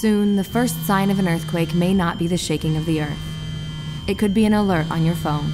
Soon, the first sign of an earthquake may not be the shaking of the earth. It could be an alert on your phone.